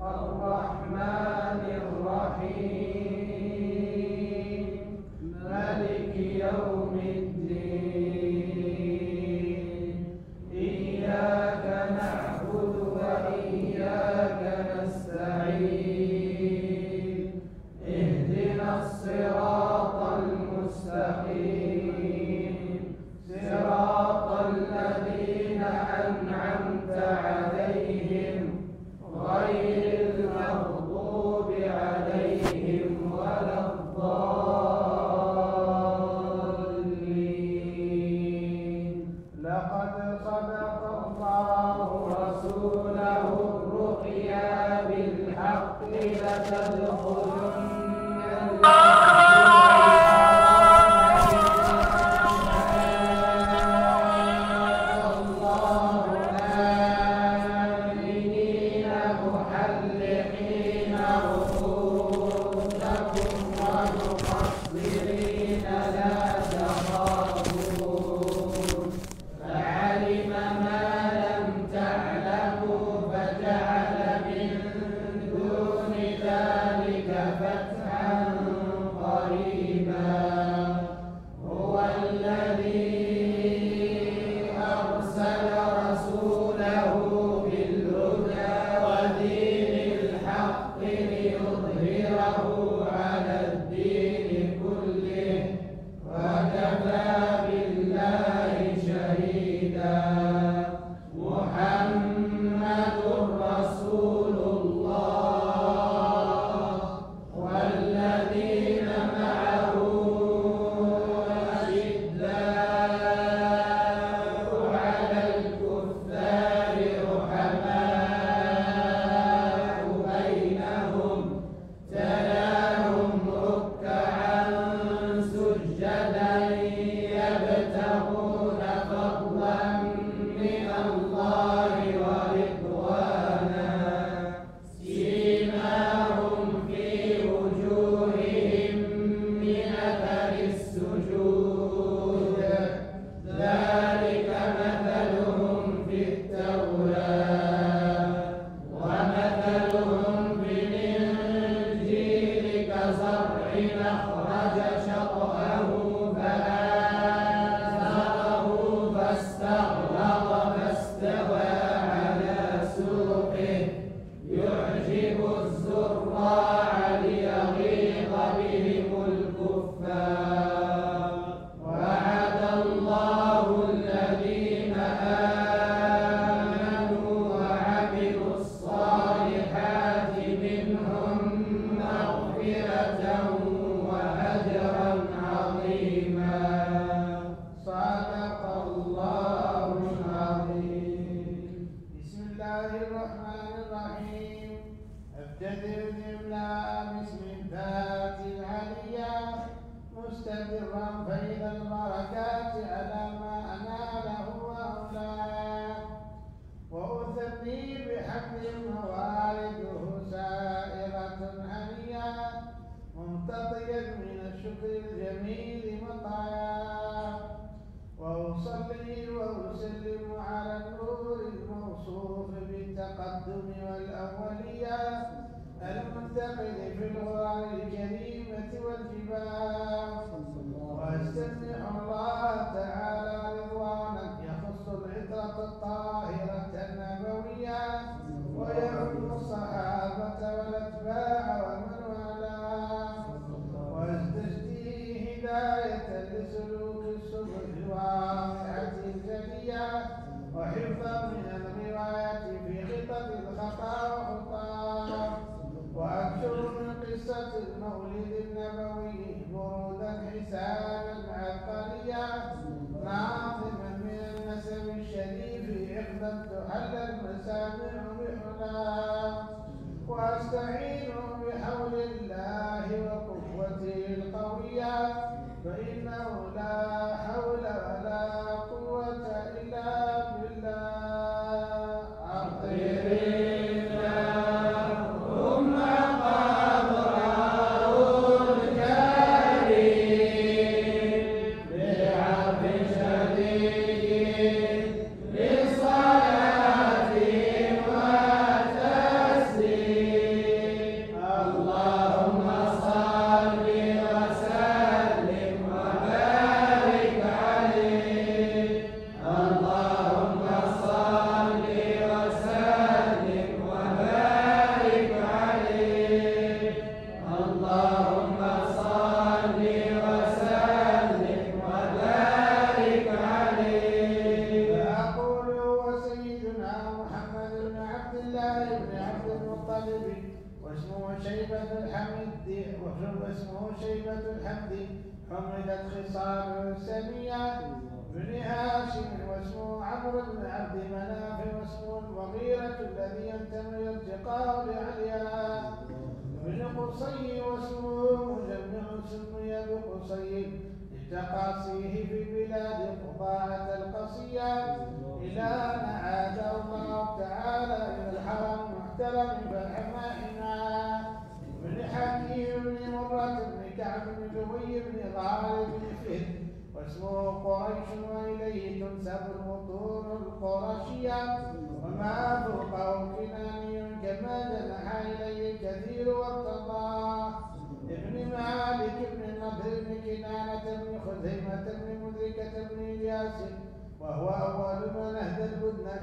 للصلاة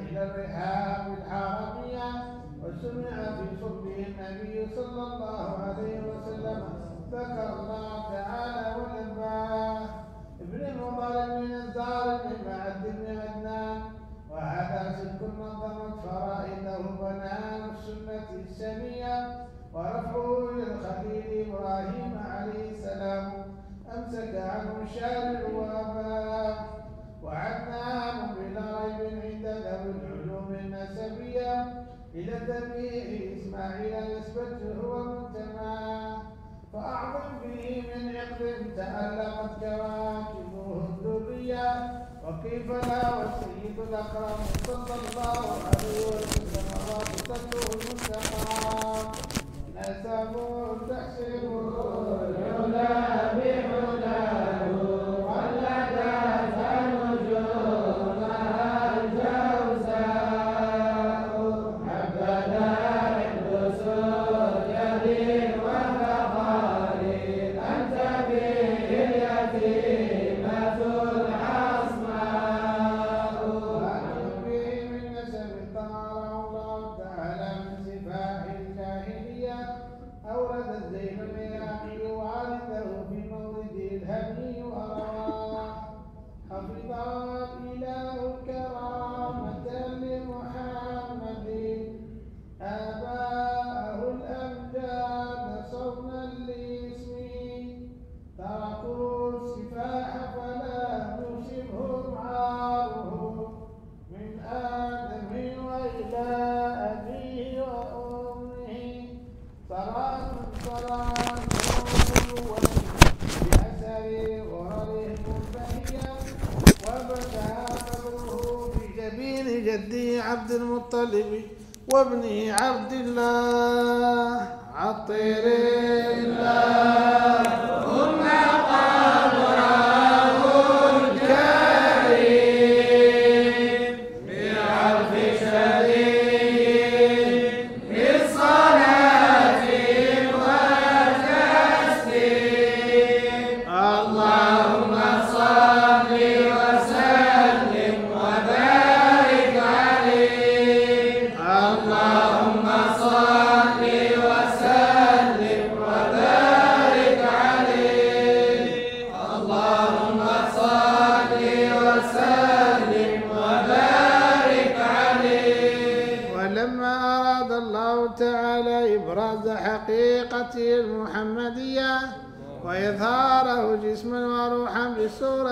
إلى الرحاب الحرمية وسمع في صلبه النبي صلى الله عليه وسلم ذكر الله تعالى ولباه ابن مضر من الزار بن معد بن عدنان وهذا سلك نظمت فرائده بنان السنة السمية ورفعه للخليل إبراهيم عليه السلام أمسك عنه الشارع وأباه. وعدنان بلا ريب عند ذوي العلوم النسبية. إلى ذبيه إسماعيل نسبته ومنتماه فأعظم به من عقد تألقت كواكبه الذرية. وكيف لا والسيد الأكرم صلى الله عليه وسلم رابطته المنتقى نسب تحسبه عبد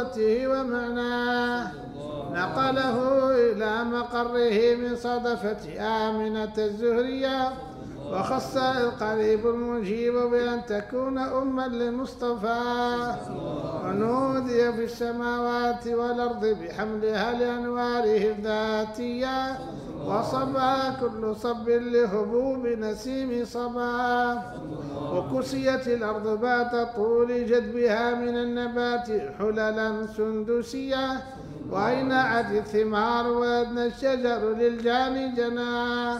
بصورته ومعناه. نقله إلى مقره من صدفة آمنة الزهرية. وخص القريب المجيب بأن تكون أما لمصطفى. ونودي في السماوات والأرض بحملها لأنواره الذاتية. وصبا كل صب لهبوب نسيم صبا. وكسيت الأرض بات طول جدبها من النبات حللا سندسية وأينعت الثمار وأدنى الشجر للجان جناه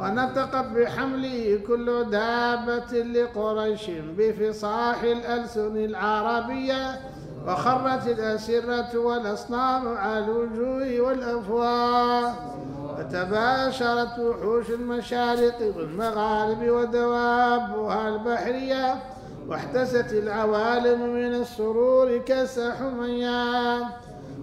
ونطقت بحمله كل دابة لقريش بفصاح الألسن العربية. وخرت الأسرة والأصنام على الوجوه والأفواه. وتباشرت وحوش المشارق والمغارب ودوابها البحرية واحتست العوالم من السرور كسحميا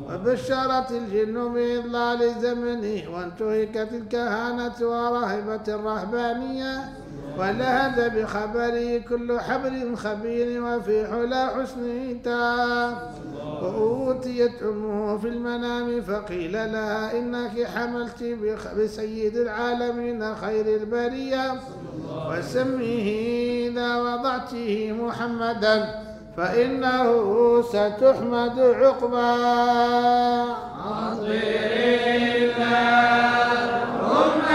وبشرت الجن بإضلال زمنه وانتهكت الكهانة ورهبت الرهبانية ولهد بخبره كل حبر خبير وفي حلا حسنه تام وأوتيت أمه في المنام فقيل لها إنك حملت بسيد العالمين خير البرية. وسميه إذا وضعته محمدا فإنه ستحمد عقبا اللهم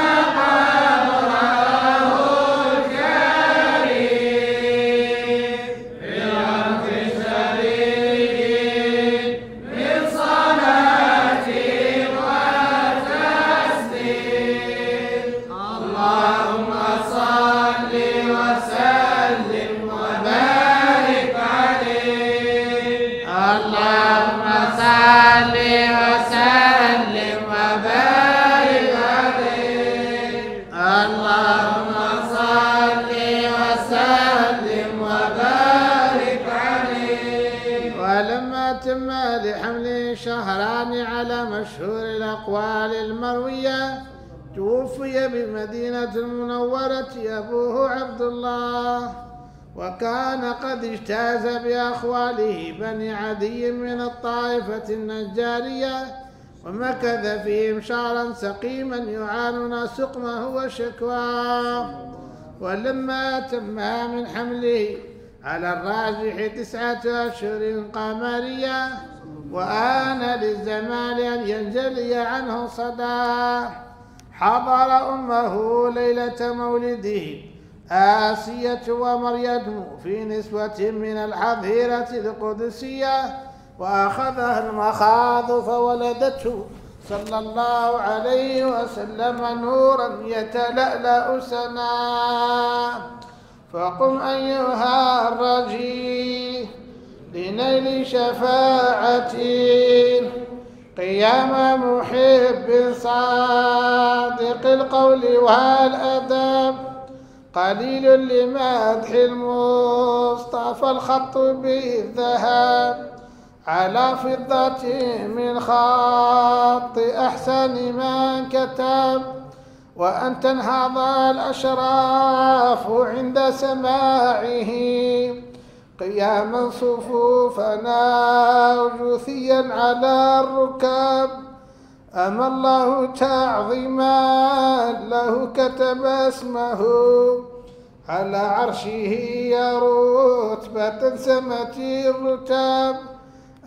توفي بمدينة المنورة أبوه عبد الله وكان قد اجتاز بأخواله بني عدي من الطائفة النجارية ومكث فيهم شهرا سقيما يعانون سقمه وشكواه. ولما تم من حمله على الراجح تسعة أشهر قمرية وآن للزمان أن ينجلي عنه صداه. حضر أمه ليلة مولده آسية ومريم في نسوة من الحظيرة القدسية وأخذها المخاض فولدته صلى الله عليه وسلم نورا يتلألأ سنا. فقم أيها الرجي لنيل شفاعتي. قيام محب صادق القول والأدب قليل لمدح المصطفى الخط بالذهب على فضة من خط أحسن من كتب وأن تنهض الأشراف عند سماعه قياما صفوفنا جثيا على الركاب أما الله تعظيما له كتب اسمه. على عرشه يا رتبة سمت الرتاب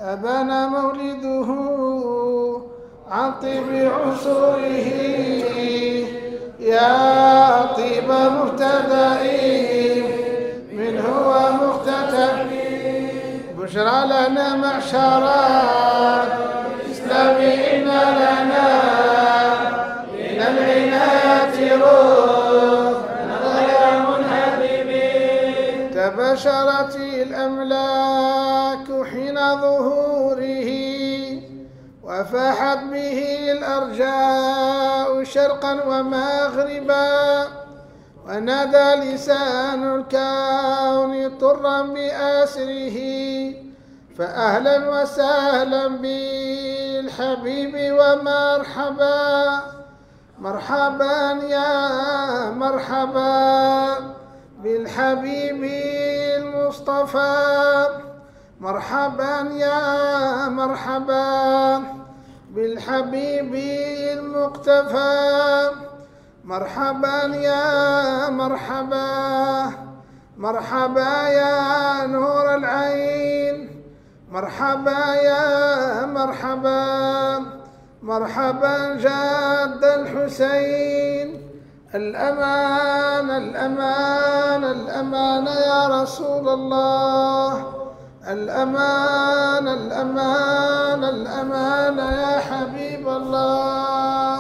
أبان مولده عن طيب عصره يا طيب مبتدئ منه ومختتم بشرى لنا معشرا الإسلام إن لنا من العناية روح. غير منهدم تبشرت الأملاك حين ظهوره. وفاحت به الأرجاء شرقا ومغربا. ونادى لسان الكون طرا بأسره فأهلا وسهلا بالحبيب ومرحبا. مرحبا يا مرحبا بالحبيب المصطفى. مرحبا يا مرحبا بالحبيب المقتفى. مرحبا يا مرحبا مرحبا يا نور العين مرحبا يا مرحبا مرحبا جاد الحسين. الأمان الأمان الأمان يا رسول الله. الأمان الأمان الأمان يا حبيب الله.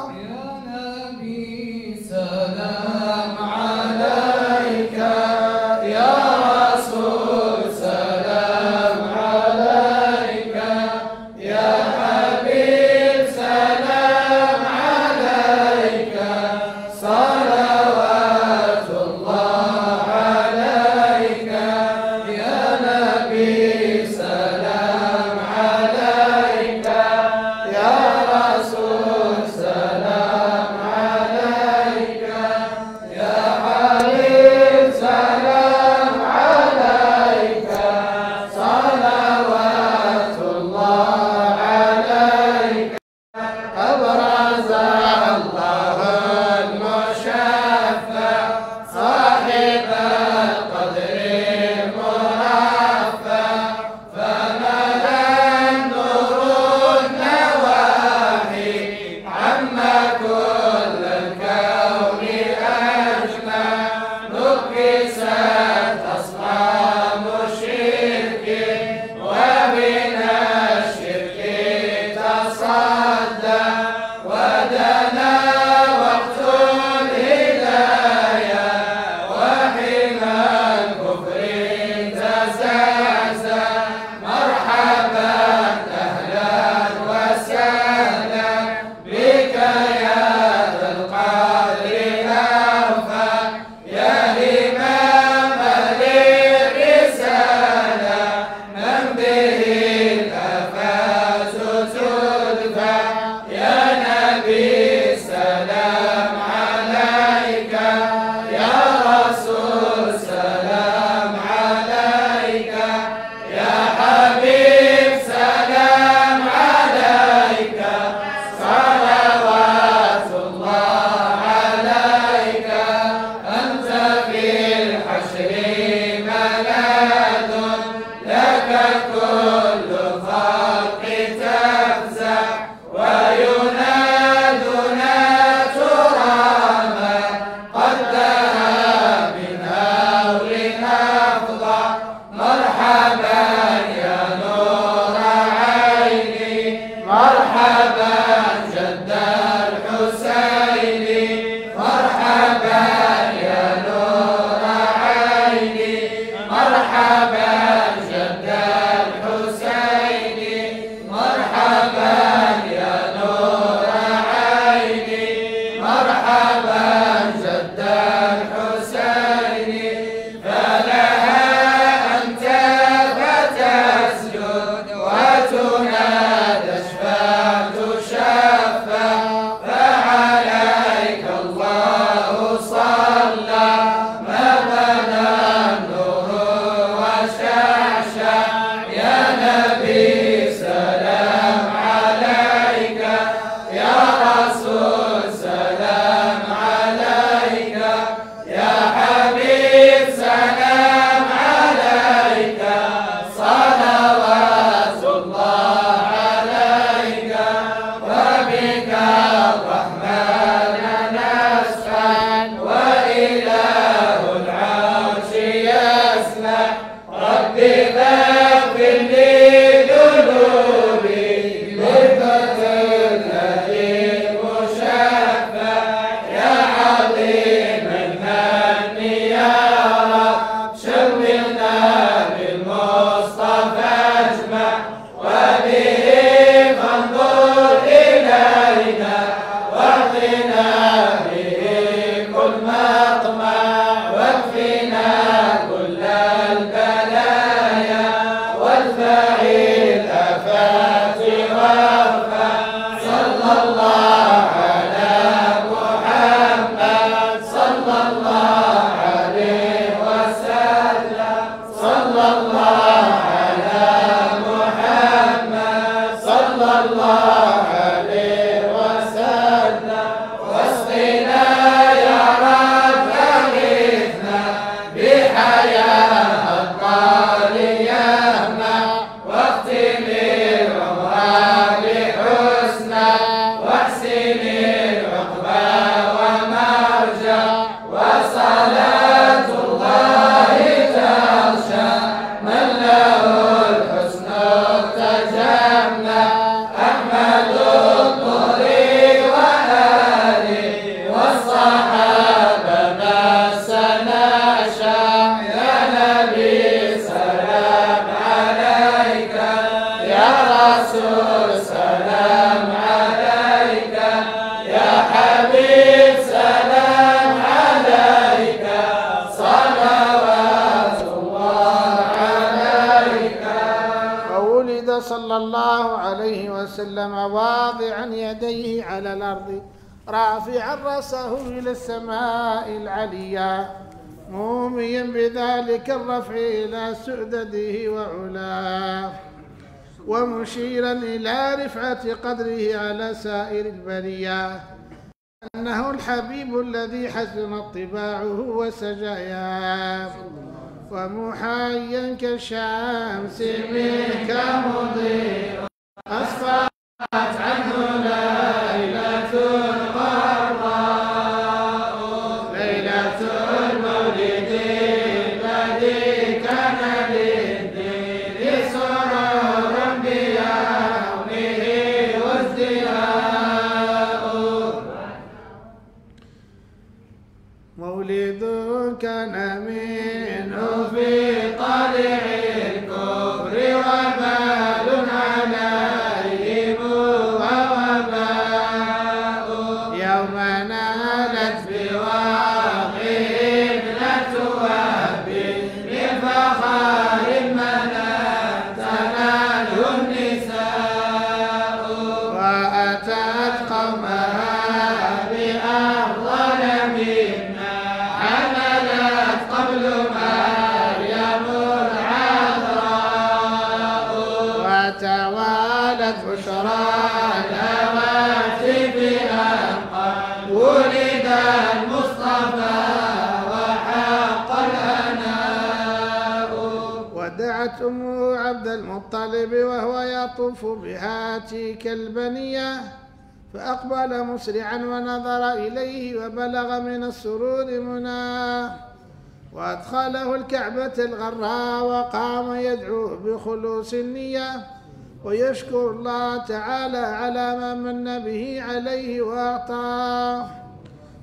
وصفة قدره على سائر البرية أنه الحبيب الذي حسن طباعه وسجايا ومحيا كالشمس منك مضيء أصفأت عنه ليلة يطوف بها البنية فأقبل مسرعا ونظر إليه وبلغ من السرور مناه وأدخله الكعبة الغراء وقام يدعوه بخلوص النية ويشكر الله تعالى على ما من به عليه وأعطاه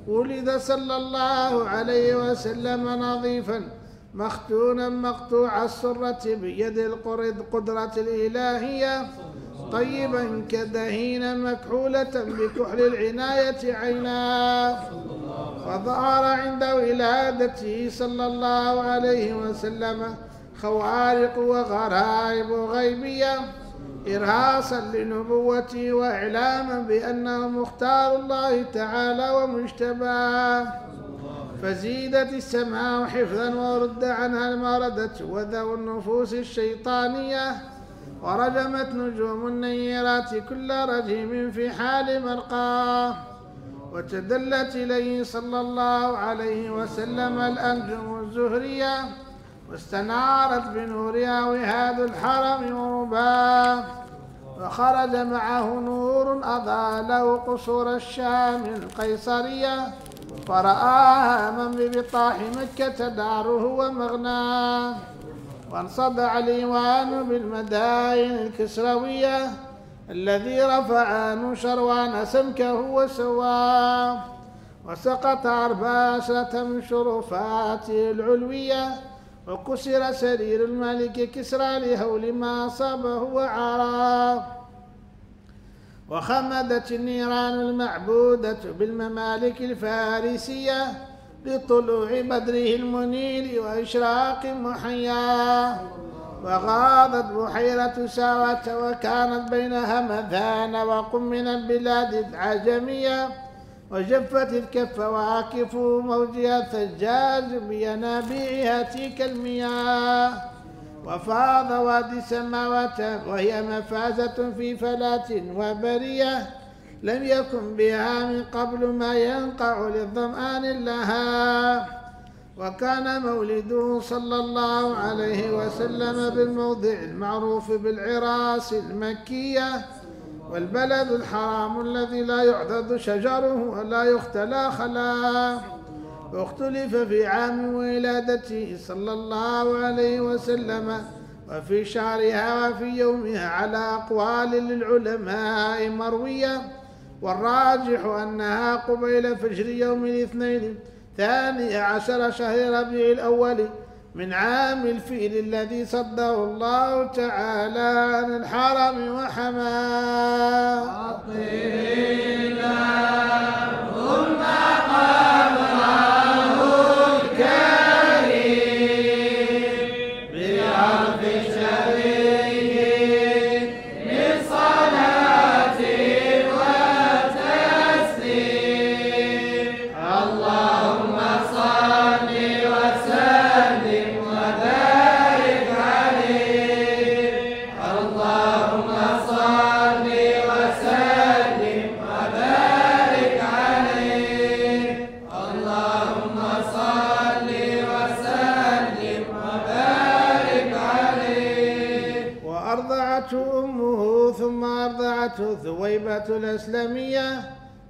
ولد صلى الله عليه وسلم نظيفاً مختونا مقطوع السرة بيد القرد قدرة الإلهية طيبا كدهينا مكحولة بكحل العناية عينا. وظهر عند ولادته صلى الله عليه وسلم خوارق وغرائب غيبية إرهاصا لنبوته وإعلاما بأنه مختار الله تعالى ومجتباه. فزيدت السماء حفظا ورد عنها المردة وذو النفوس الشيطانية ورجمت نجوم النيرات كل رجيم في حال مرقاه وتدلت إليه صلى الله عليه وسلم الأنجم الزهرية واستنارت بنورها وهاد الحرم ورباه وخرج معه نور أضاء قصور الشام القيصرية فرآها من ببطاح مكة داره ومغناه وانصدع الإيوان بالمدائن الكسروية الذي رفع نشروان سمكه وسواه وسقط عرباسة من شرفاته العلوية وكسر سرير الملك كسرى لهول ما أصابه وعراه وخمدت النيران المعبودة بالممالك الفارسية بطلوع بدره المنير وإشراق محياه وغاضت بحيرة ساوة وكانت بين همذان وقم من البلاد العجمية وجفت الكف واكف موجها ثجاج بينابيعها تلك المياه. وفاض وادي السماوات وهي مفازة في فلاة وبرية. لم يكن بها من قبل ما ينقع للظمآن لها. وكان مولده صلى الله عليه وسلم بالموضع المعروف بالعراس المكية. والبلد الحرام الذي لا يعدد شجره ولا يختلى خلاه واختلف في عام ولادته صلى الله عليه وسلم وفي شهرها وفي يومها على أقوال للعلماء مروية. والراجح أنها قبيل فجر يوم الاثنين ثاني عشر شهر ربيع الأول من عام الفيل الذي صده الله تعالى عن الحرم وحماه ثم قبله وأرضعته أمه ثم أرضعته ثويبة الأسلمية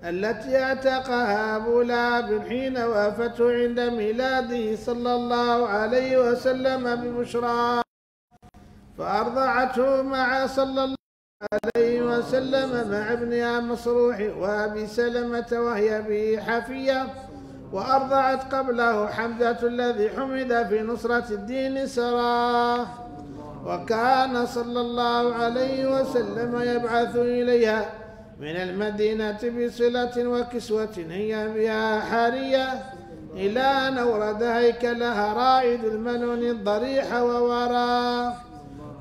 التي أعتقها أبو لهب حين وافته عند ميلاده صلى الله عليه وسلم ببشرى. فأرضعته مع صلى الله عليه وسلم مع ابنها مصروح وأبي سلمة وهي به حفية وأرضعت قبله حمزة الذي حمد في نصرة الدين سراه وكان صلى الله عليه وسلم يبعث إليها من المدينة بصلة وكسوة هي بها حارية إلى أن أورد هيكلها رائد المنون الضريح ووراه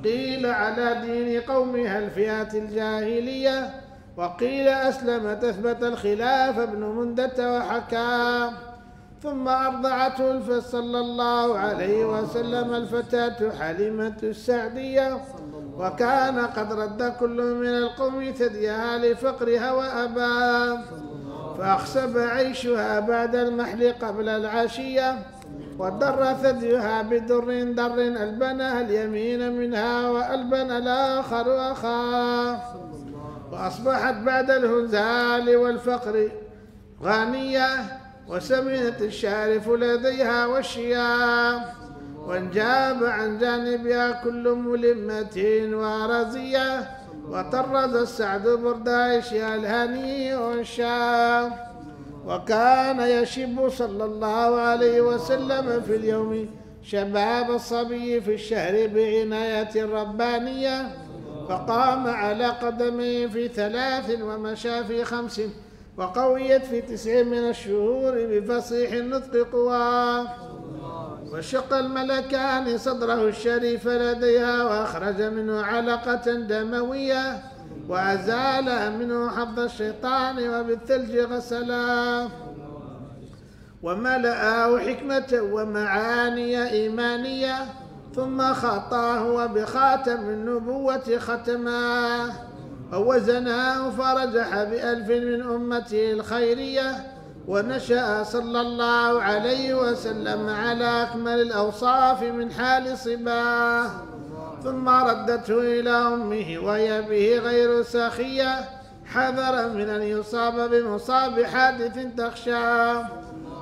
قيل على دين قومها الفئات الجاهلية وقيل أسلم تثبت الخلاف ابن مندة وحكى. ثم أرضعته الف- صلى الله عليه وسلم الفتاة حليمة السعدية. وكان قد رد كل من القوم ثديها لفقرها وأباه فأخسب عيشها بعد المحل قبل العشية. ودر ثديها بدر در ألبنها اليمين منها وألبن الآخر أخاه وأصبحت بعد الهزال والفقر غانية. وسمنت الشارف لديها والشيام وانجاب عن جانبها كل ملمة ورزية وطرز السعد بردايشها الهني والشام وكان يشب صلى الله عليه وسلم في اليوم شباب الصبي في الشهر بعناية ربانية فقام على قدميه في ثلاث ومشى في خمس وقويت في تسع من الشهور بفصيح النطق قواه وشق الملكان صدره الشريف لديها وأخرج منه علقة دموية وأزال منه حظ الشيطان وبالثلج غسلاه وملأه حكمة ومعاني إيمانية ثم خطاه وبخاتم النبوة ختماه ووزناه فرجح بألف من أمته الخيرية ونشأ صلى الله عليه وسلم على أكمل الأوصاف من حال صباه ثم ردته إلى أمه وهي به غير سخية حذرا من أن يصاب بمصاب حادث تخشاه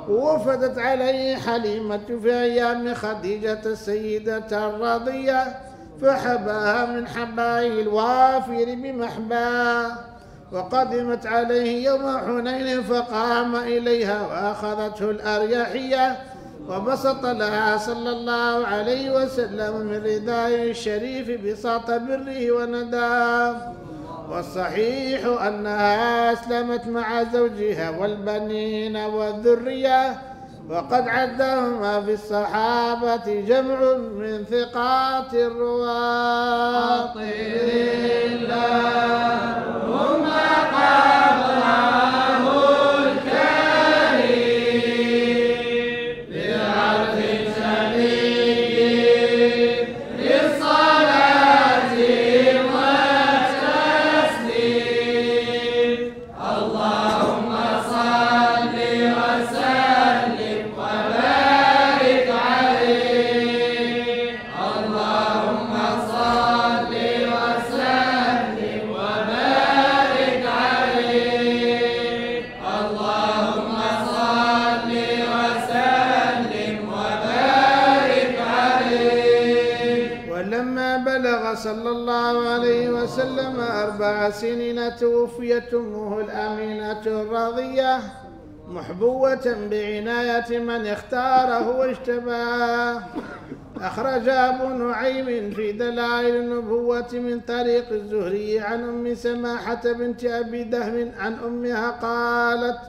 وفدت عليه حليمة في أيام خديجة السيدة الراضية فحباها من حبائه الوافر بمحباه وقدمت عليه يوم حنين فقام إليها وأخذته الأريحية وبسط لها صلى الله عليه وسلم من ردائه الشريف بساط بره ونداه والصحيح أنها أسلمت مع زوجها والبنين والذرية وقد عدهما في الصحابة جمع من ثقات الرواة. اللهم قبله الكريم توفيت أمه الأمينة الراضية محبوة بعناية من اختاره واجتباه. أخرج أبو نعيم في دلائل النبوة من طريق الزهري عن أم سماحة بنت أبي دهم عن أمها قالت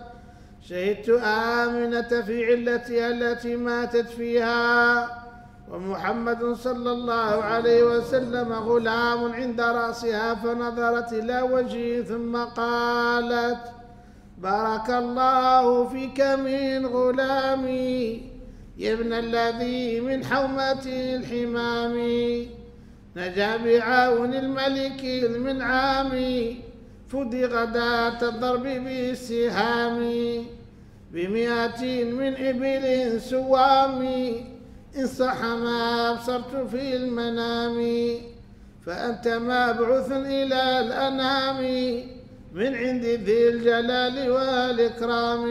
شهدت آمنة في علتها التي ماتت فيها ومحمد صلى الله عليه وسلم غلام عند رأسها فنظرت إلى وجهه ثم قالت بارك الله فيك من غلامي يا ابن الذي من حومة الحمام نجا بعون الملك المنعام فدي غداة الضرب بالسهام بمئة من إبل سوام. إن صح ما أبصرت في المنام فأنت مبعوث إلى الأنام من عند ذي الجلال والإكرام.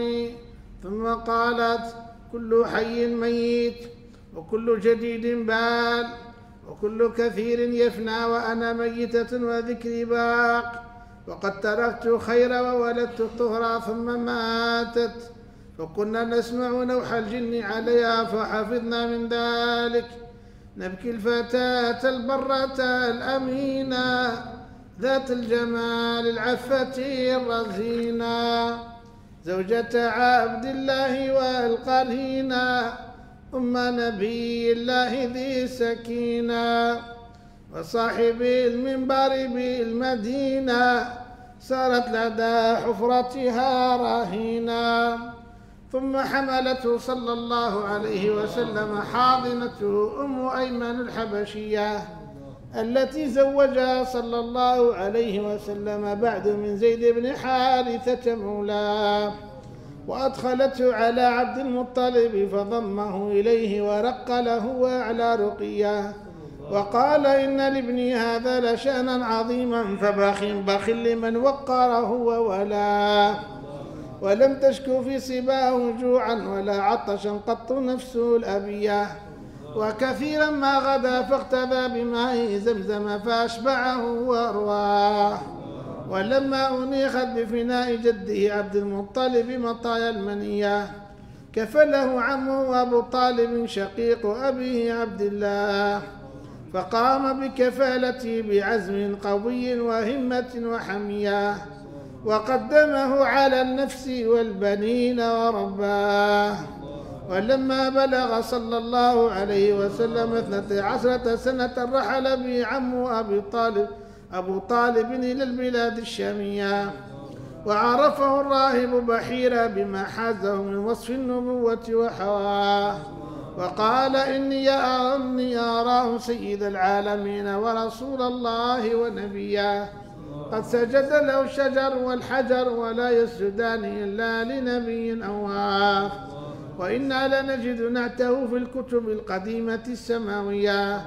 ثم قالت كل حي ميت وكل جديد بال وكل كثير يفنى وأنا ميتة وذكري باق وقد تركت خير وولدت الطهرى ثم ماتت فكنا نسمع نوح الجن عليها فحفظنا من ذلك. نبكي الفتاة البرة الأمينة ذات الجمال العفة الرزينة. زوجة عبد الله والقرينة أم نبي الله ذي سكينة. وصاحب المنبر بالمدينة سارت لدى حفرتها رهينة. ثم حملته صلى الله عليه وسلم حاضنته أم أيمن الحبشية التي زوجها صلى الله عليه وسلم بعد من زيد بن حارثة مولاه وأدخلته على عبد المطلب فضمه إليه ورق له وأعلى رقية. وقال إن لابني هذا لشأنا عظيما فبخ بخ لمن وقره وولاه ولم تشكو في سباه جوعا ولا عطشا قط نفسه الأبية. وكثيرا ما غدا فاقتدى بماء زمزم فأشبعه وأرواه ولما أنيخت بفناء جده عبد المطلب مطايا المنية. كفله عمه أبو طالب شقيق أبيه عبد الله. فقام بكفالته بعزم قوي وهمة وحمية. وقدمه على النفس والبنين ورباه. ولما بلغ صلى الله عليه وسلم اثنتي عشرة سنة رحل به عمه أبي طالب أبو طالب إلى البلاد الشامية. وعرفه الراهب بحيرا بما حازه من وصف النبوة وحواه. وقال إني أرني أراه سيد العالمين ورسول الله ونبيا قد سجد له الشجر والحجر ولا يسجدان إلا لنبي أواه وإنا لنجد نعته في الكتب القديمة السماوية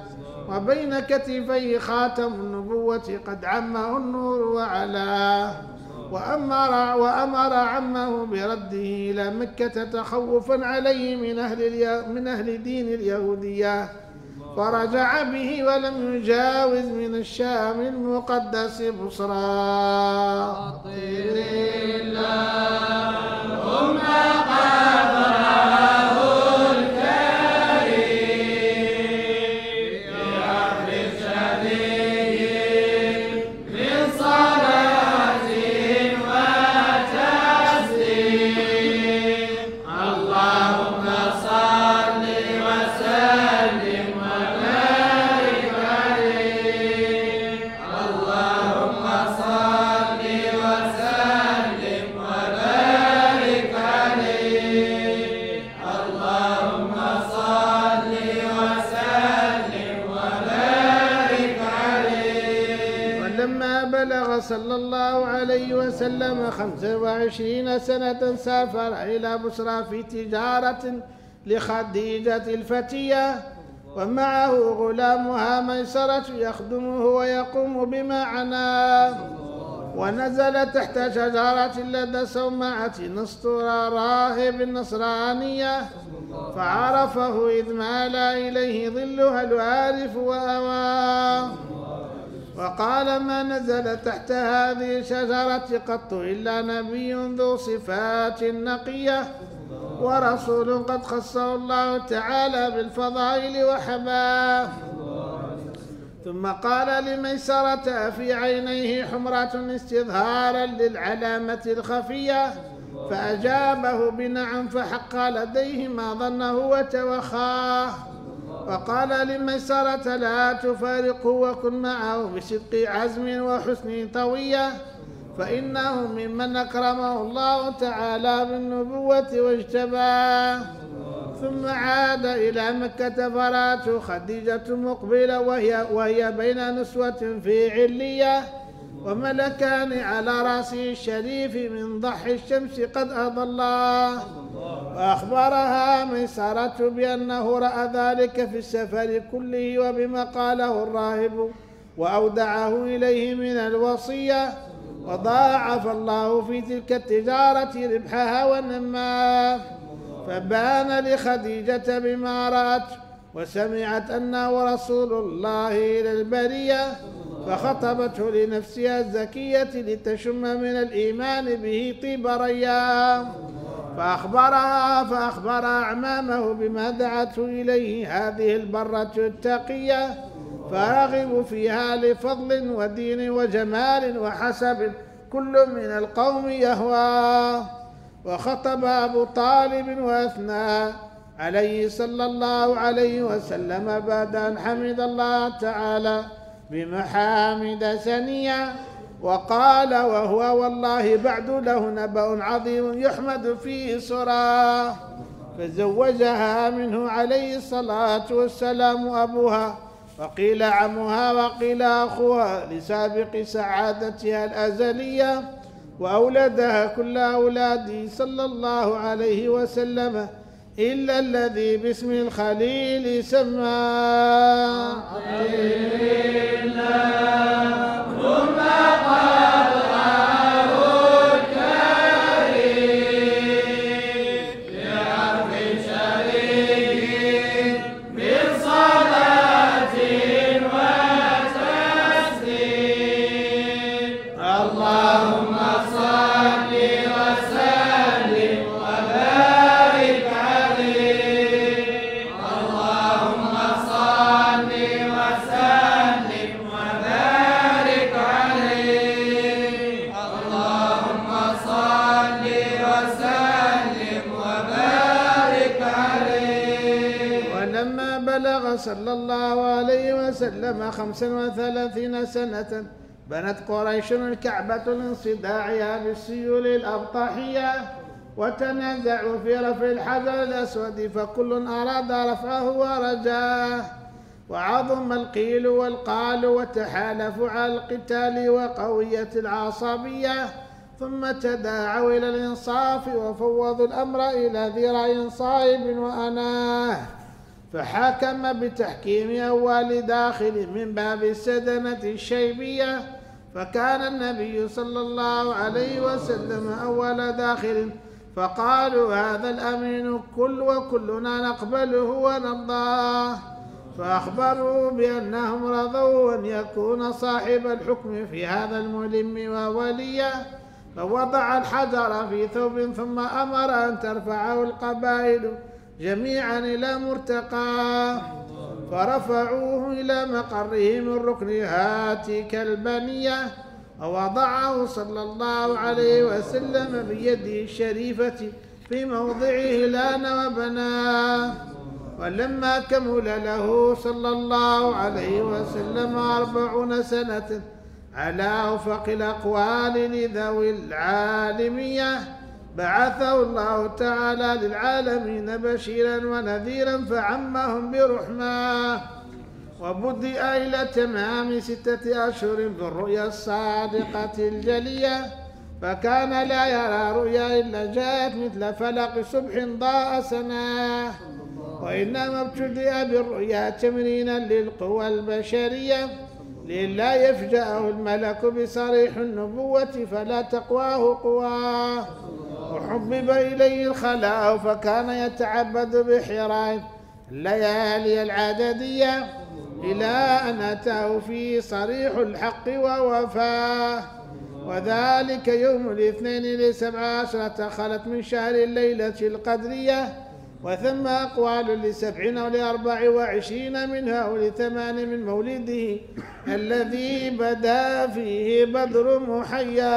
وبين كتفيه خاتم النبوة قد عمه النور وعلاه. وأمر, وأمر عمه برده إلى مكة تخوفا عليه من أهل, من أهل دين اليهودية. فرجع به ولم يجاوز من الشام المقدس بصرى اللهم قدره وعشرين سنة سافر إلى بصرى في تجارة لخديجة الفتية ومعه غلامها ميسرة يخدمه ويقوم بما عناه ونزل تحت شجرة لدى سومعة نسطور راهب النصرانية فعرفه إذ مال إليه ظلها الوارف وأواه وقال ما نزل تحت هذه الشجرة قط إلا نبي ذو صفات نقية ورسول قد خصه الله تعالى بالفضائل وحباه. ثم قال لميسرة في عينيه حمرة استظهارا للعلامة الخفية؟ فأجابه بنعم فحق لديه ما ظنه وتوخاه. وقال لميسرة لا تفارقه وكن معه بصدق عزم وحسن طوية فإنه ممن أكرمه الله تعالى بالنبوة واجتباه. ثم عاد إلى مكة فرأته خديجة مقبلة وهي, وهي بين نسوة في علية وملكان على رأسه الشريف من ضح الشمس قد أضلاه وأخبرها ميسرة بأنه رأى ذلك في السفر كله وبما قاله الراهب وأودعه إليه من الوصية وضاعف الله في تلك التجارة ربحها ونماه فبان لخديجة بما رأت وسمعت أنه رسول الله إلى البرية فخطبته لنفسها الزكية لتشم من الإيمان به طيب ريام فأخبرها فأخبر أعمامه بما دعته إليه هذه البرة التقية فرغبوا فيها لفضل ودين وجمال وحسب كل من القوم يهوى. وخطب أبو طالب وأثنى عليه صلى الله عليه وسلم بعد أن حمد الله تعالى بمحامد سنية وقال وهو والله بعد له نبأ عظيم يحمد فيه سراه فزوجها منه عليه الصلاة والسلام أبوها وقيل عمها وقيل أخوها لسابق سعادتها الأزلية وأولدها كل أولاده صلى الله عليه وسلم إلا الذي باسم الخليل سماه ثم قدره صلى الله عليه وسلم خمسا وثلاثين سنة بنت قريش الكعبة لانصداعها بالسيول الأبطحية وتنازعوا في رفع الحجر الأسود فكل أراد رفعه ورجاه. وعظم القيل والقال وتحالفوا على القتال وقوية العصبية ثم تداعوا إلى الإنصاف وفوضوا الأمر إلى ذي رأي صائب وأناه. فحكم بتحكيم أول داخل من باب السدنة الشيبية فكان النبي صلى الله عليه وسلم أول داخل. فقالوا هذا الأمين كل وكلنا نقبله ونرضاه فأخبروا بأنهم رضوا أن يكون صاحب الحكم في هذا الملم ووليا فوضع الحجر في ثوب ثم أمر أن ترفعه القبائل. جميعا إلى مرتقاه فرفعوه إلى مقره من ركن هاتيك البنية. ووضعه صلى الله عليه وسلم بيده الشريفة في موضعه لأن وبناه ولما كمل له صلى الله عليه وسلم أربعون سنة. على أفق الأقوال لذوي العالمية. بعثه الله تعالى للعالمين بشيرا ونذيرا فعمهم برحمة وبدأ إلى تمام ستة أشهر بالرؤيا الصادقة الجلية فكان لا يرى رؤيا إلا جاءت مثل فلق صبح ضاء سناه وإنما ابتدأ بالرؤيا تمرينا للقوى البشرية للا يفجأه الملك بصريح النبوة فلا تقواه قواه. وحبب إليه الخلاء فكان يتعبد بحراء الليالي العددية إلى أن أتاه فيه صريح الحق ووفاه وذلك يوم الاثنين لسبع عشرة خلت من شهر الليلة القدرية وثم أقوال لسبعين ولأربع وعشرين منها ولثمان من مولده الذي بدا فيه بدر محيا.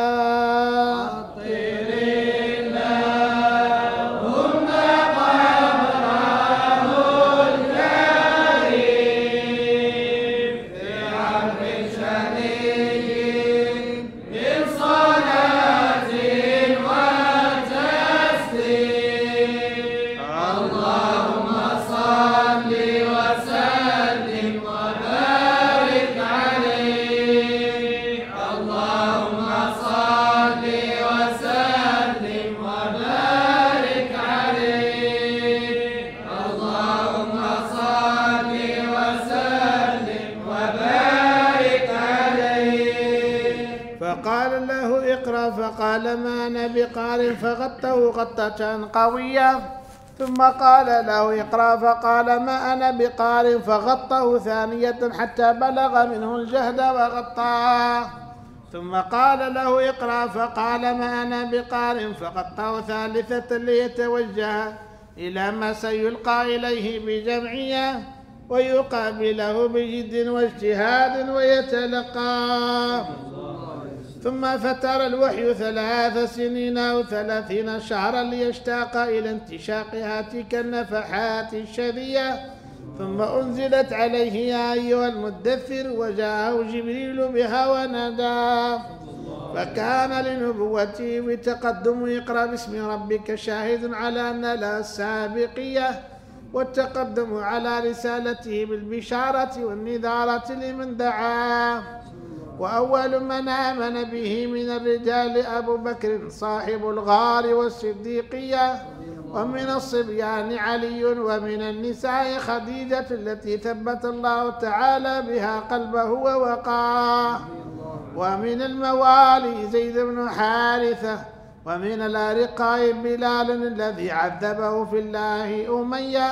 فغطه غطة قوية. ثم قال له اقرأ فقال ما أنا بقارئ. فغطه ثانية حتى بلغ منه الجهد وغطاه. ثم قال له اقرأ فقال ما أنا بقارئ. فغطاه ثالثة ليتوجه إلى ما سيلقى إليه بجمعية ويقابله بجد واجتهاد ويتلقاه ثم فتر الوحي ثلاث سنين أو ثلاثين شهرا ليشتاق إلى انتشاق هاتك النفحات الشذية. ثم أنزلت عليه يا أيها المدثر وجاءه جبريل بها وناداه فكان لنبوته بتقدم اقرأ باسم ربك شاهد على أن لا السابقية والتقدم على رسالته بالبشارة والنذارة لمن دعاه وأول من آمن به من الرجال أبو بكر صاحب الغار والصديقية ومن الصبيان علي ومن النساء خديجة التي ثبت الله تعالى بها قلبه ووقاه. ومن الموالي زيد بن حارثة ومن الأرقاء بلال الذي عذبه في الله أمية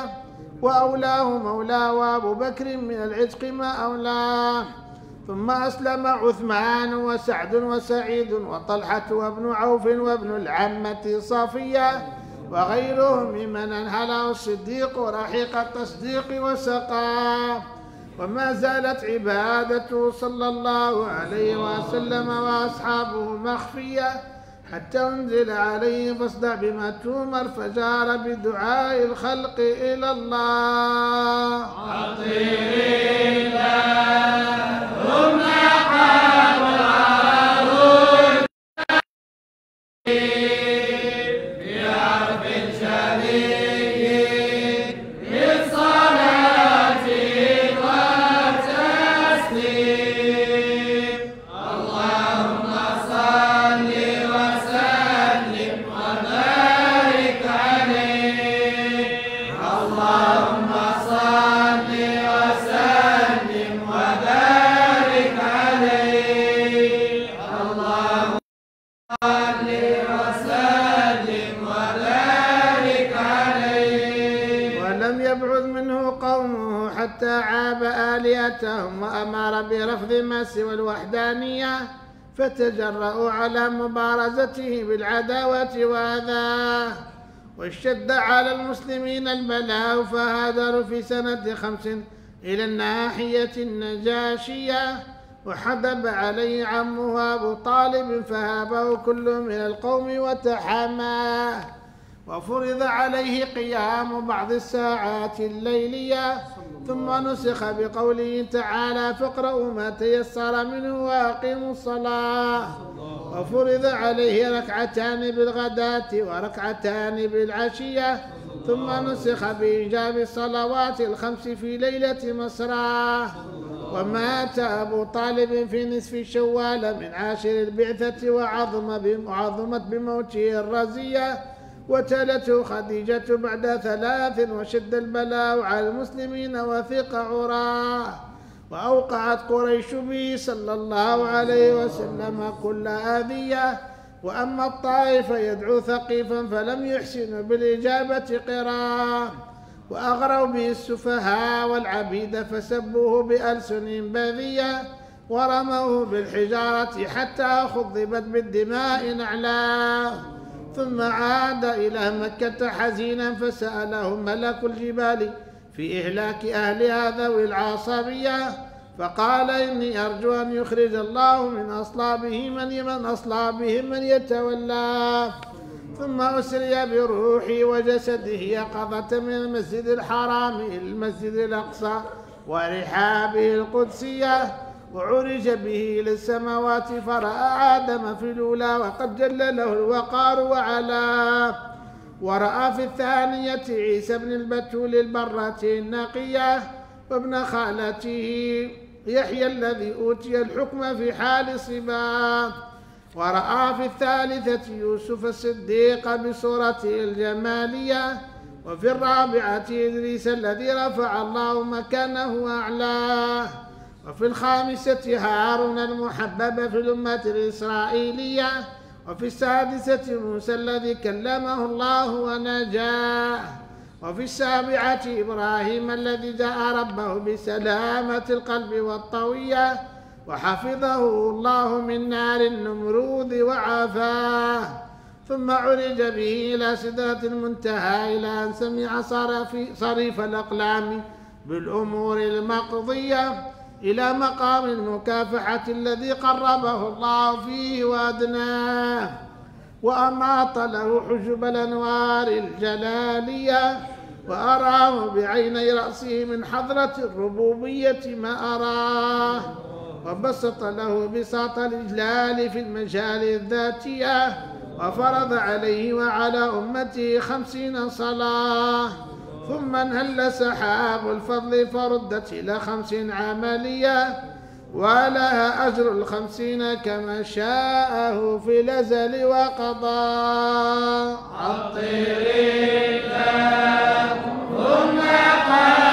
وأولاه مولاه وأبو بكر من العتق ما أولاه. ثم أسلم عثمان وسعد وسعيد وطلحة وابن عوف وابن العمة صافية وغيرهم ممن أنهله الصديق رحيق التصديق وسقاه وما زالت عبادته صلى الله عليه وسلم وأصحابه مخفية حتى أنزل عليه فاصدع بما تؤمر فجار بدعاء الخلق إلى الله. عطير اللهم برفض ما سوى الوحدانية فتجرأوا على مبارزته بالعداوة وأذاه واشتد على المسلمين البلاء فهاجروا في سنة خمس إلى الناحية النجاشية. وحدب عليه عمه أبو طالب فهابه كل من القوم وتحماه وفرض عليه قيام بعض الساعات الليلية ثم نسخ بقوله تعالى فاقرأوا ما تيسر منه وأقيموا الصلاة. وفرض عليه ركعتان بالغداة وركعتان بالعشية. ثم نسخ بإيجاب الصلوات الخمس في ليلة مسراه ومات أبو طالب في نصف شوال من عاشر البعثة وعظم بموته الرزية. وتلته خديجة بعد ثلاث وشد البلاء على المسلمين وثق عراه وأوقعت قريش به صلى الله عليه وسلم كل آذية. وأما الطائف يدعو ثقيفا فلم يحسنوا بالإجابة قراه وأغروا به السفهاء والعبيد فسبوه بألسن بذية. ورموه بالحجارة حتى خضبت بالدماء نعلاه ثم عاد إلى مكة حزينا فسأله ملك الجبال في إهلاك أهلها ذوي العصبية فقال إني أرجو أن يخرج الله من أصلابه من من أصلابهم من يتولاه ثم أسري بروحي وجسده يقظة من المسجد الحرام إلى المسجد الأقصى ورحابه القدسية. وعرج به إلى السماوات فرأى آدم في الأولى وقد جل له الوقار وعلاه ورأى في الثانية عيسى بن البتول البرة النقية وابن خالته يحيى الذي أوتي الحكم في حال صباه ورأى في الثالثة يوسف الصديق بصورته الجمالية وفي الرابعة إدريس الذي رفع الله مكانه أعلاه وفي الخامسة هارون المحبب في الأمة الإسرائيلية وفي السادسة موسى الذي كلمه الله ونجاه وفي السابعة إبراهيم الذي جاء ربه بسلامة القلب والطوية وحفظه الله من نار النمرود وعافاه ثم عرج به إلى سدرة المنتهى إلى أن سمع صريف الأقلام بالأمور المقضية. إلى مقام المكافحة الذي قربه الله فيه وأدناه وأماط له حجب الأنوار الجلالية وأراه بعيني رأسه من حضرة الربوبية ما أراه وبسط له بساط الإجلال في المجال الذاتية وفرض عليه وعلى أمته خمسين صلاة ثم انهل سحاب الفضل فردت إلى خمس عملية ولها أجر الخمسين كما شاءه في الأزل وقضى. عطر ثم قبره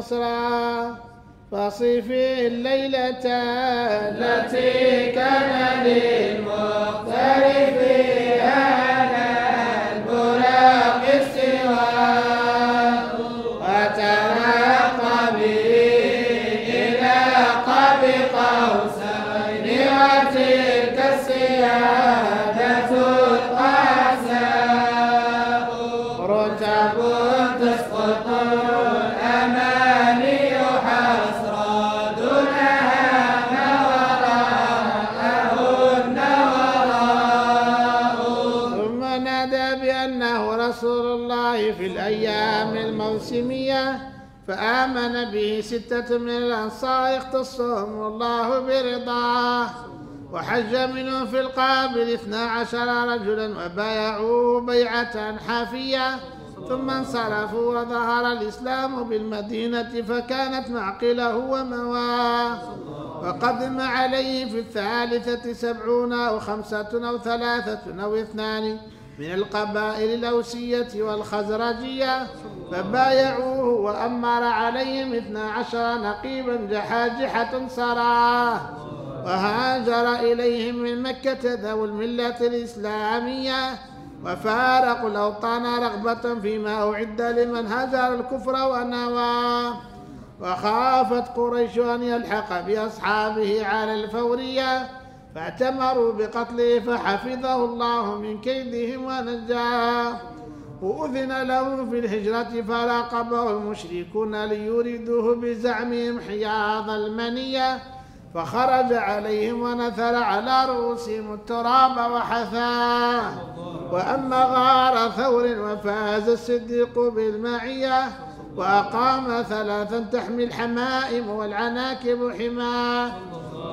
بمصرى فصفي الليلة التي كان للمختار ستة من الأنصار يختصهم الله برضاه وحج منهم في القابل اثنا عشر رجلا وبايعوه بيعة حافية. ثم انصرفوا وظهر الإسلام بالمدينة فكانت معقله ومواه وقدم عليه في الثالثة سبعون أو خمسة أو ثلاثة أو اثنان من القبائل الأوسية والخزرجية. فبايعوه وأمر عليهم اثنا عشر نقيبا جحاجحة سراه وهاجر إليهم من مكة ذوو الملة الإسلامية وفارقوا الأوطان رغبة فيما أعد لمن هجر الكفر ونوى وخافت قريش أن يلحق بأصحابه على الفورية فاعتمروا بقتله فحفظه الله من كيدهم ونجاه وأذن له في الهجرة فراقبه المشركون ليريدوه بزعمهم حياض المنية فخرج عليهم ونثر على رؤوسهم التراب وحثاه وأما غار ثور وفاز الصديق بالمعية وأقام ثلاثا تحمي الحمائم والعناكب حماه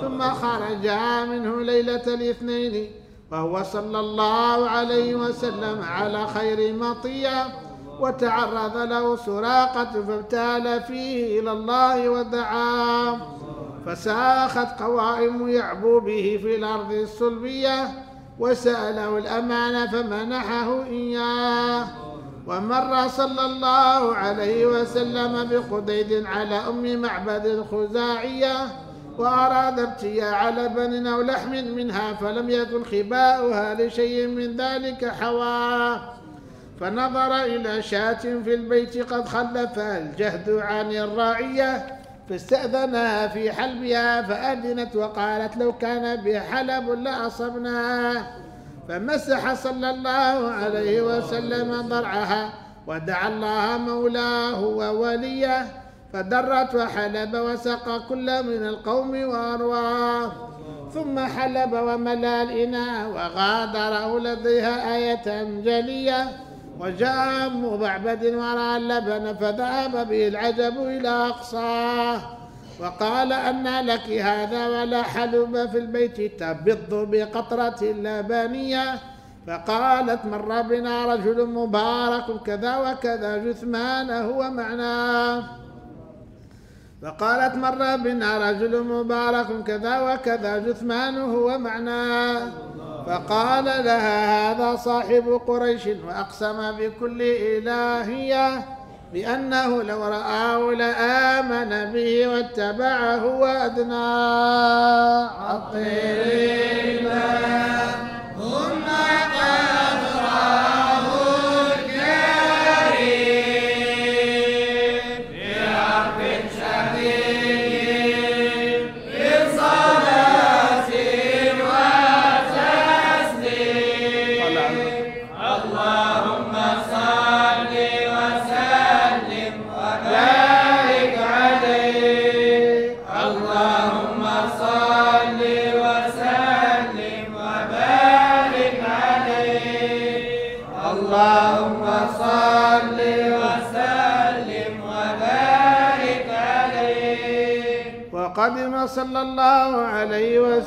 ثم خرج منه ليلة الاثنين وهو صلى الله عليه وسلم على خير مطية وتعرض له سراقة فابتال فيه إلى الله ودعاه فساخت قوائم يعبو به في الأرض الصلبية وسأله الأمان فمنحه إياه. ومر صلى الله عليه وسلم بقديد على أم معبد الخزاعية وأراد ابتياع لبن أو لحم منها فلم يكن خباؤها لشيء من ذلك حواه فنظر إلى شاة في البيت قد خلفها الجهد عن الراعية فاستأذنها في حلبها فأذنت وقالت لو كان بها حلب لأصبناها فمسح صلى الله عليه وسلم ضرعها ودعا الله مولاه ووليه. فدرت وحلب وسقى كل من القوم وأرواه ثم حلب وملا الإناء وغادره لديها آية جلية. وجاء أم معبد ورأى اللبن فذهب به العجب إلى أقصاه. وقال أن لك هذا ولا حلب في البيت تبض بقطرة لبنية فقالت مر بنا رجل مبارك كذا وكذا جثمانه ومعناه. فقالت مر بنا رجل مبارك كذا وكذا جثمانه ومعناه. فقال لها هذا صاحب قريش وأقسم بكل إلهية بأنه لو رآه لآمن به واتبعه وأدناه الطير ثم قد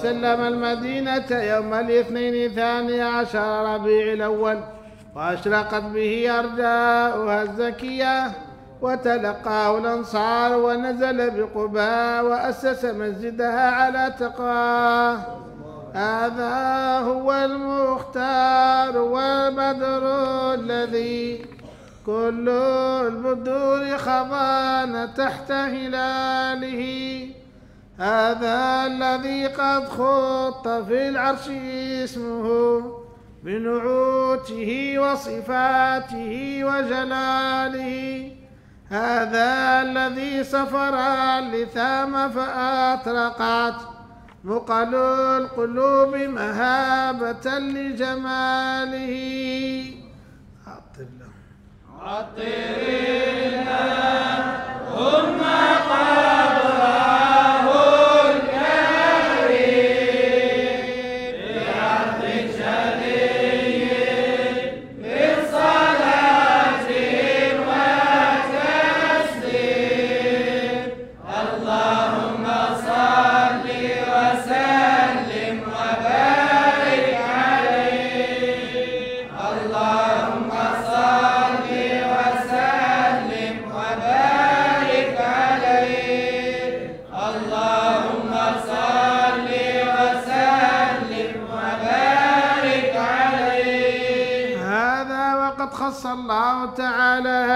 وسلم المدينة يوم الاثنين ثاني عشر ربيع الأول وأشرقت به أرجاؤها الزكية وتلقاه الأنصار ونزل بقباء وأسس مسجدها على تقواه هذا هو المختار والبدر الذي كل البدور خضان تحت هلاله. هذا الذي قد خط في العرش اسمه بنعوته وصفاته وجلاله. هذا الذي سفر اللثام فأطرقت مقل القلوب مهابة لجماله. عطر له عطرنا هم قبره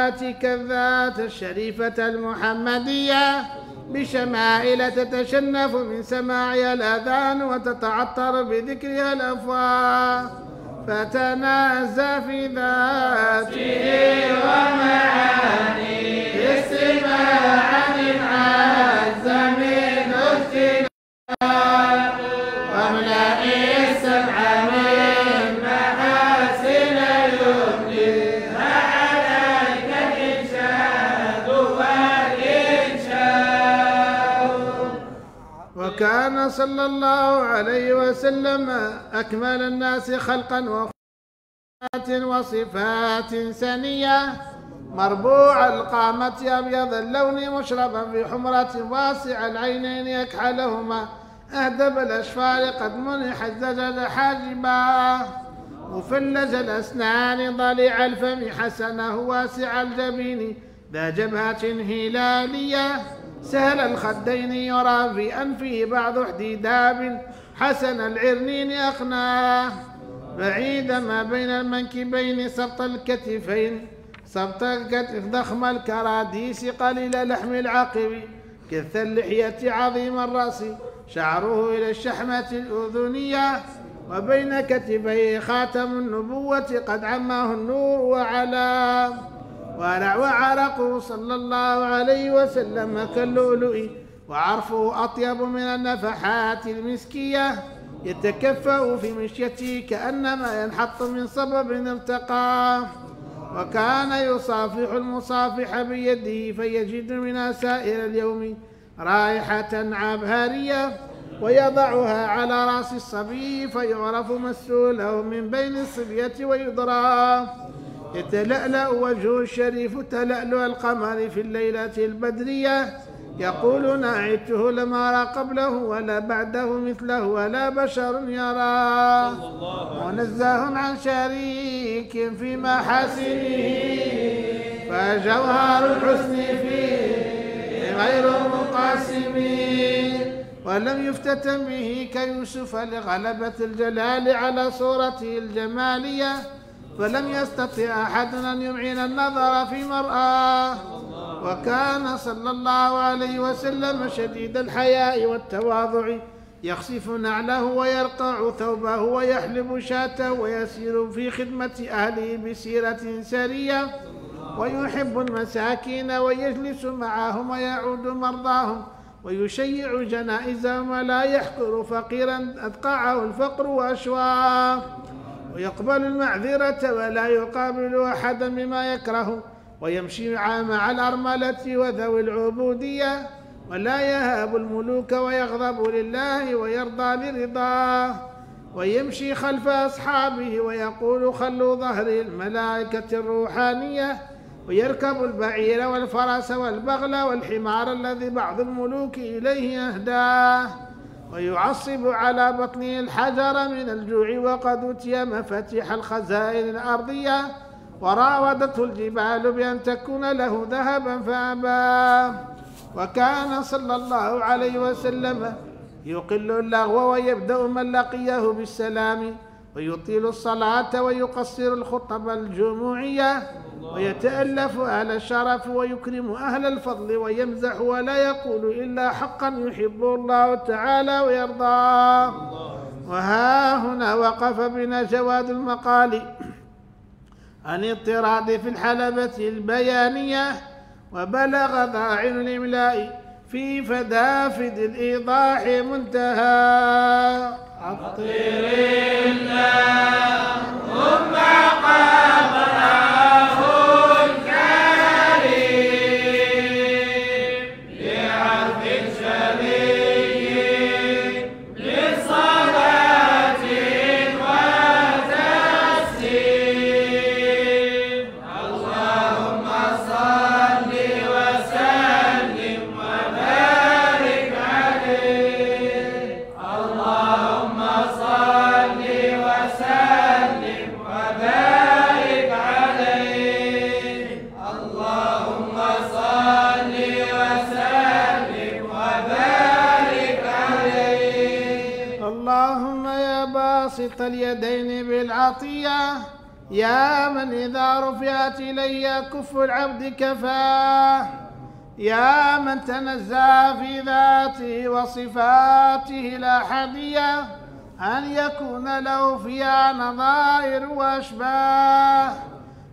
هاتك الذات الشريفة المحمدية بشمائل تتشنف من سماعها الأذان وتتعطر بذكرها الأفواه. فتنازى في ذاته ومعاني صلى الله عليه وسلم أكمل الناس خلقا وصفات سنية مربوع القامة أبيض اللون مشربا في حمرة واسع العينين يكحلهما. أهدب الأشفار قد منح الزجاج حاجبا. مفلج الأسنان ضليع الفم حسنه واسع الجبين. ذا جبهة هلالية. سهل الخدين يرى في أنفه بعض احتداب. حسن العرنين أقناه بعيد ما بين المنكبين سبط الكتفين. سبط الكتف ضخم الكراديس قليل لحم العقب. كث اللحية عظيم الرأس. شعره إلى الشحمة الأذنية. وبين كتفيه خاتم النبوة. قد عماه النور وعلاه ورع وعرقه صلى الله عليه وسلم كاللؤلؤ. وعرفه أطيب من النفحات المسكية. يتكفأ في مشيته كأنما ينحط من صبب ارتقى وكان يصافح المصافح بيده فيجد منها سائر اليوم رائحة عبهارية. ويضعها على رأس الصبي فيعرف مسؤوله من بين الصبية ويدرى يتلألأ وجهه الشريف تلألؤ القمر في الليلة البدرية. يقول نعيته لم أرى قبله ولا بعده مثله ولا بشر يرى. منزه عن شريك في محاسنه فجوهر الحسن فيه غير منقسم ولم يفتتن به كيوسف لغلبة الجلال على صورته الجمالية. فلم يستطع أحد أن يمعن النظر في مرآة. وكان صلى الله عليه وسلم شديد الحياء والتواضع يخسف نعله ويرقع ثوبه ويحلب شاته ويسير في خدمة أهله بسيرة سرية. ويحب المساكين ويجلس معهم ويعود مرضاهم. ويشيع جنائزهم ولا يحقر فقيرا أدقعه الفقر وأشواه. ويقبل المعذرة ولا يقابل أحدا بما يكره ويمشي مع الأرملة وذوي العبودية ولا يهاب الملوك ويغضب لله ويرضى لرضاه ويمشي خلف أصحابه ويقول خلوا ظهري الملائكة الروحانية ويركب البعير والفرس والبغل والحمار الذي بعض الملوك إليه يهداه ويعصب على بطنه الحجر من الجوع وقد أتي مفاتيح الخزائن الأرضية وراودته الجبال بأن تكون له ذهبا فأبى. وكان صلى الله عليه وسلم يقل اللغو ويبدأ من لقيه بالسلام. ويطيل الصلاة ويقصر الخطب الجموعية ويتألف أهل الشرف ويكرم أهل الفضل ويمزح ولا يقول إلا حقا يحبه الله تعالى ويرضاه وها هنا وقف بنا جواد المقال عن اضطراد في الحلبة البيانية وبلغ ذاعن الإملاء في فدافد الإيضاح منتهى. عطر الله ثم قبره باسط اليدين بالعطية. يا من إذا رفعت إلي كف العبد كفاه يا من تنزه في ذاته وصفاته لا حدية. أن يكون له فيها نظائر وأشباه.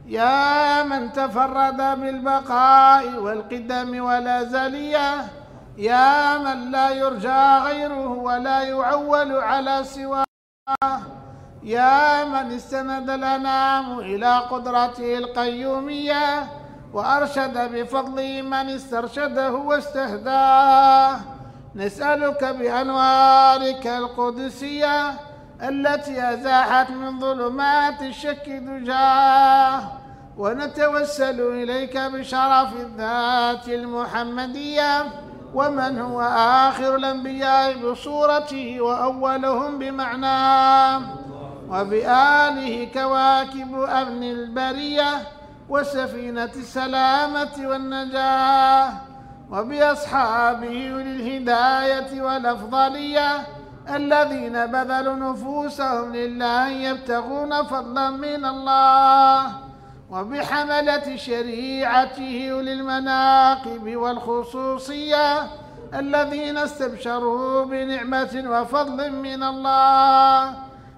يا من تفرد بالبقاء والقدم والأزلية يا من لا يرجى غيره ولا يعول على سواه. يا من استند الأنام إلى قدرته القيومية وأرشد بفضله من استرشده واستهداه نسألك بأنوارك القدسية التي أزاحت من ظلمات الشك دجاه ونتوسل إليك بشرف الذات المحمدية ومن هو آخر الأنبياء بصورته وأولهم بمعناه وبآله كواكب أبن البرية وسفينة السلامة والنجاة وبأصحابه أولي الهداية والأفضلية الذين بذلوا نفوسهم لله يبتغون فضلا من الله وبحملة شريعته أولي المناقب والخصوصية الذين استبشروا بنعمة وفضل من الله.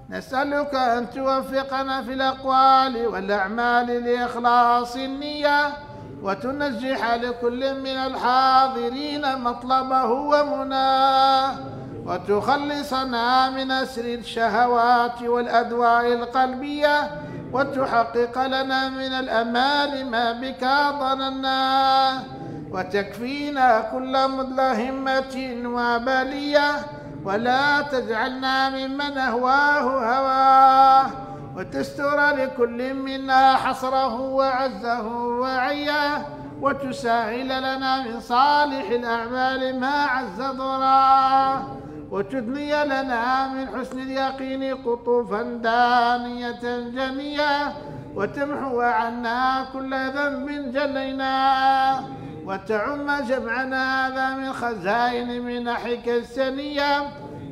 نسألك أن توفقنا في الأقوال والأعمال لإخلاص النية وتنجح لكل من الحاضرين مطلبه ومناه وتخلصنا من أسر الشهوات والأدواء القلبية وتحقق لنا من الأمال ما بك ظننا. وتكفينا كل مدلهمة وبلية. ولا تجعلنا ممن أهواه هواه وتستر لكل منا حصره وعزه وعياه وتسهل لنا من صالح الأعمال ما عز ضراه وتدني لنا من حسن اليقين قطوفا دانية جنية وتمحو عنا كل ذنب جليناه وتعم جمعنا هذا من خزائن منحك السنية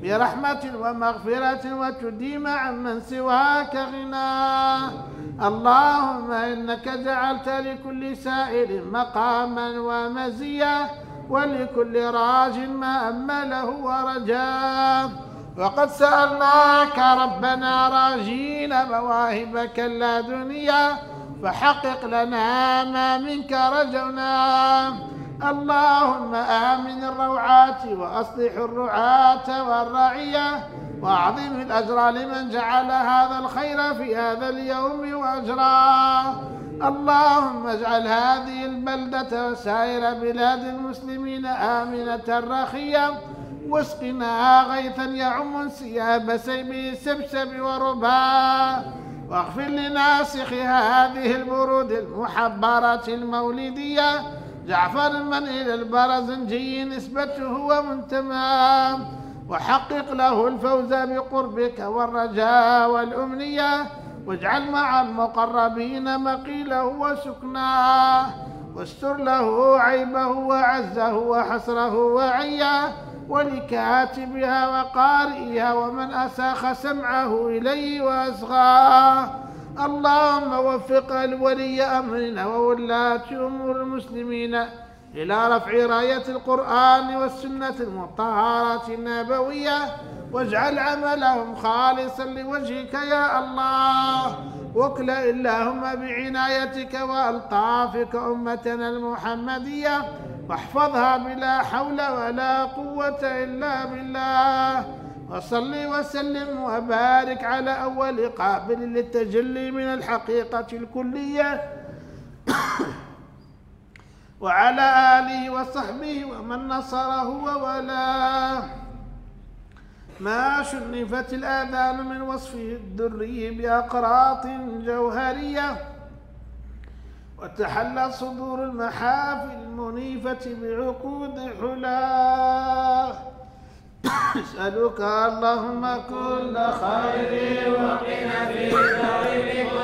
برحمة ومغفرة وتديم عمن سواك غنى. اللهم إنك جعلت لكل سائل مقاما ومزية ولكل راج ما أمله ورجاه وقد سألناك ربنا راجين مواهبك اللادنية فحقق لنا ما منك رجونا. اللهم آمن الروعات وأصلح الرعاة والرعية وأعظم الأجر لمن جعل هذا الخير في هذا اليوم وأجراه اللهم اجعل هذه البلدة وسائر بلاد المسلمين آمنة رخية واسقنا غيثا يعم انسياب سيب السبسب ورباه واغفر لناسخ هذه البرود المحبرة المولدية. جعفر من إلى البرزنجي نسبته ومنتماه وحقق له الفوز بقربك والرجاء والأمنية. واجعل مع المقربين مقيله وسكناه واستر له عيبه وعزه وحسره وعياه ولكاتبها وقارئها ومن أساخ سمعه إليه وأصغاه اللهم وفق ولي أمرنا وولاة أمور المسلمين. إلى رفع راية القرآن والسنة المطهرة النبوية واجعل عملهم خالصا لوجهك يا الله. واكلأ اللهم بعنايتك وألطافك أمتنا المحمدية واحفظها بلا حول ولا قوة إلا بالله. وصل وسلم وبارك على أول قابل للتجلي من الحقيقة الكلية. وعلى آله وصحبه ومن نصره وولاه ما شنفت الآذان من وصفه الدري بأقراط جوهرية. وتحلى صدور المحافل المنيفة بعقود حلاه نسألك اللهم كل خير وقنا في الدار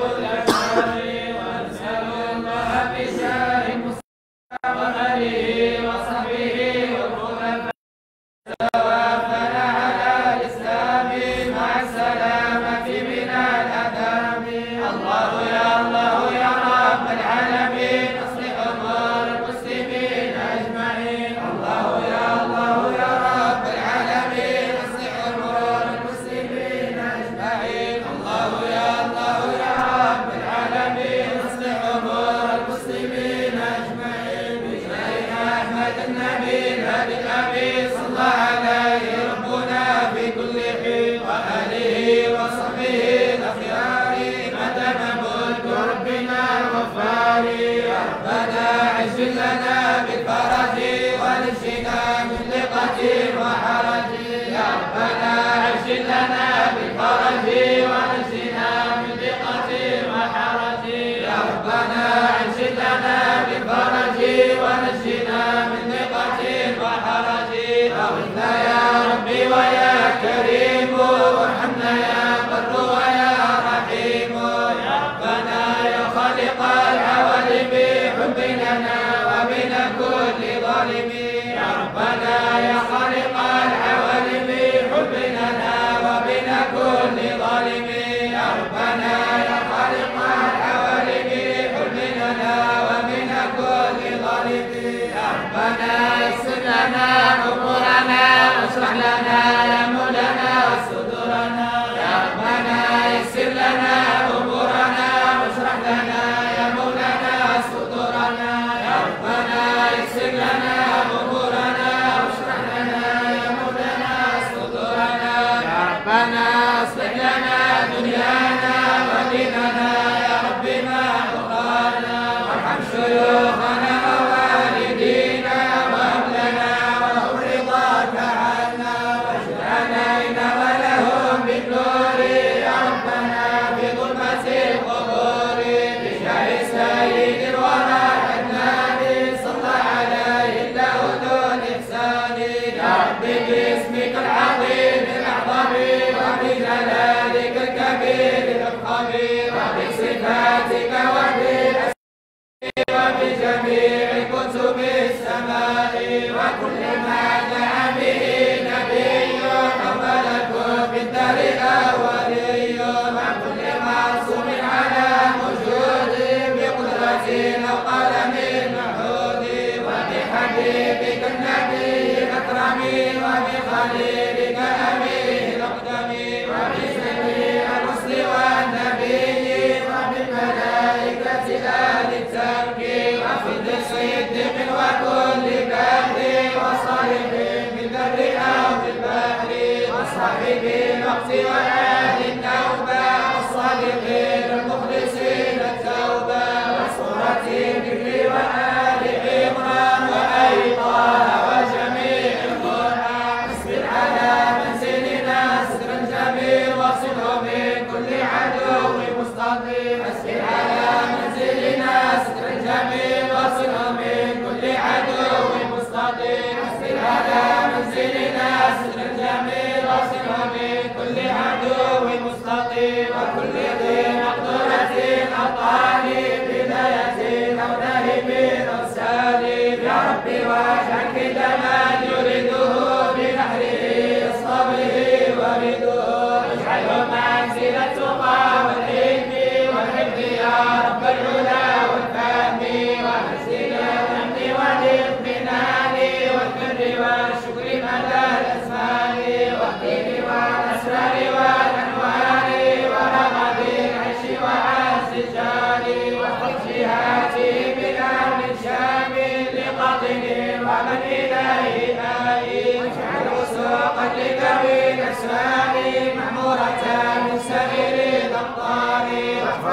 وآله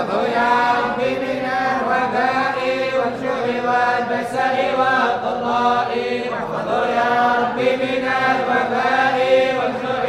فاحفظه يا ربي من الوباء والجوع والبسر والضراء واحفظه يا ربي من الوباء والجوع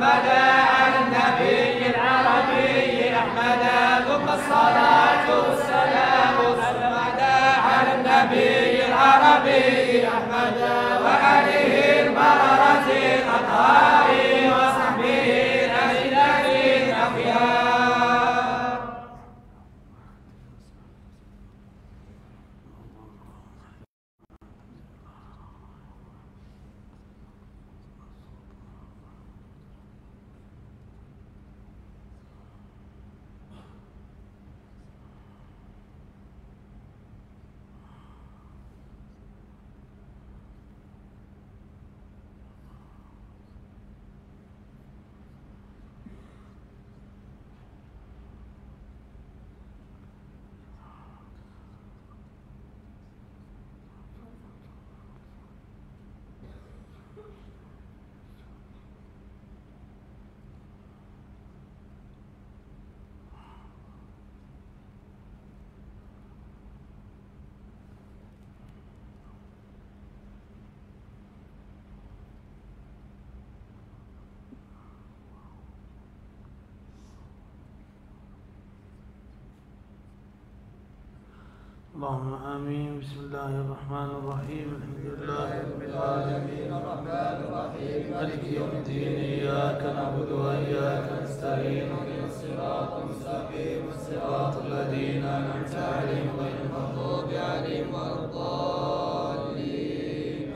محمد النبي العربي أحمد ثم الصلاة والسلام. محمد على النبي العربي أحمد وآله المررة الأطهار. اللهم آمين. بسم الله الرحمن الرحيم. الحمد لله رب العالمين. الرحمن الرحيم مالك يوم الدين. إياك نعبد وإياك نستعين. اهدنا الصراط المستقيم. صراط الذين أنعمت عليهم غير المغضوب عليهم ولا الضالين.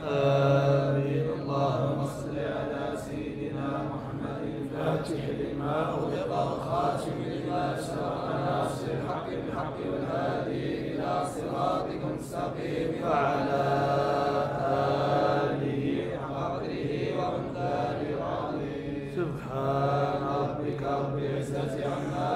آمين. اللهم صل على سيدنا محمد. الفاتح لما أغلق والخاتم لما سبق. ناصر الحق بالحق والهادي المستقيم وعلى آله حق قدره ومقداره العظيم سبحان ربك رب العزة عما